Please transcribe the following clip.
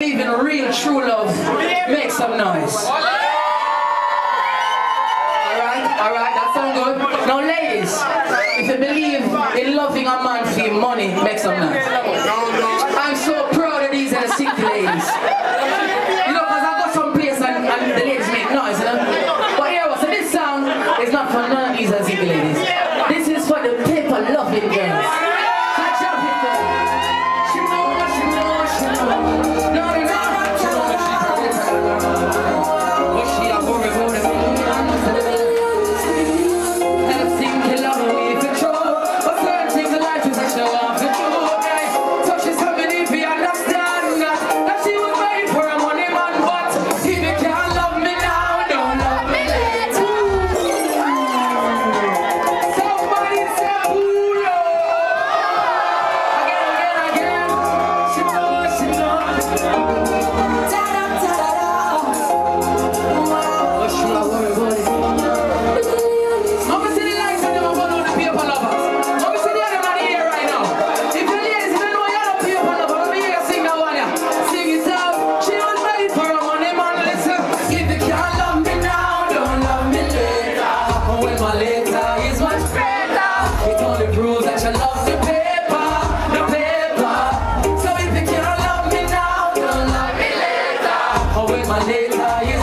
believe in real true love, make some noise. Alright, alright, that sounds good. Now ladies, if you believe in loving a man for money, make some noise. Later, you